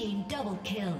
Team double kill.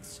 It's.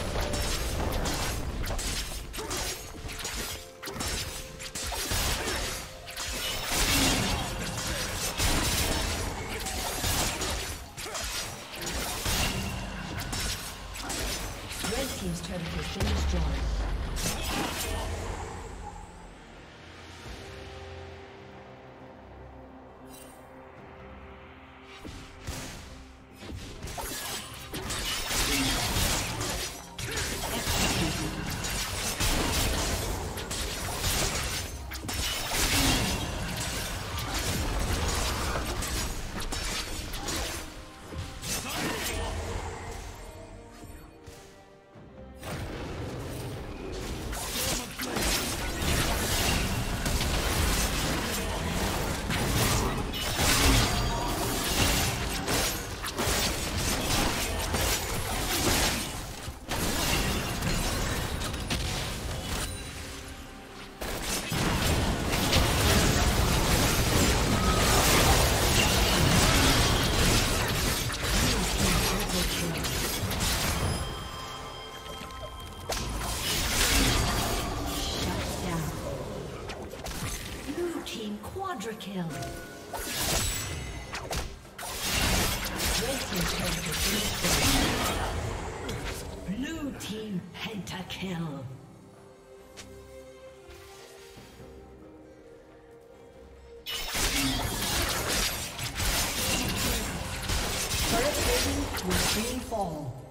Quadra kill. Red team pentakill. Blue team will free fall.